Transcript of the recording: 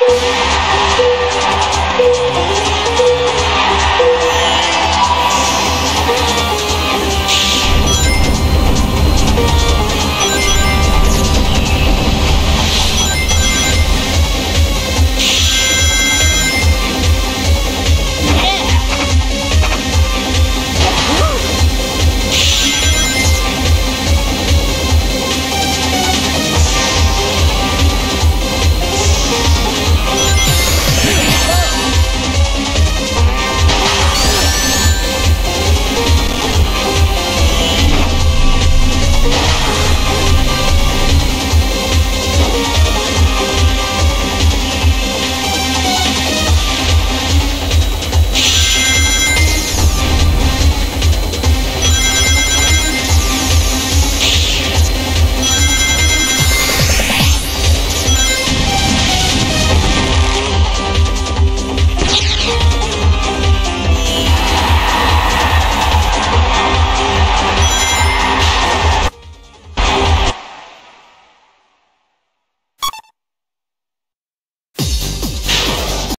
Yeah.